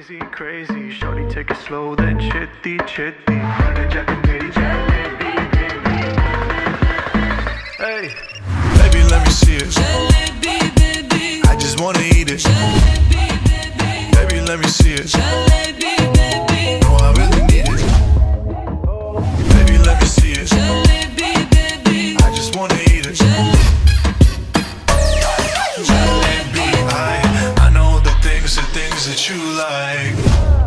crazy, crazy. Shorty, take it slow, then chitty, chitty. Jalebi, jalebi, baby. Hey, Baby, let me see it. I just wanna you like.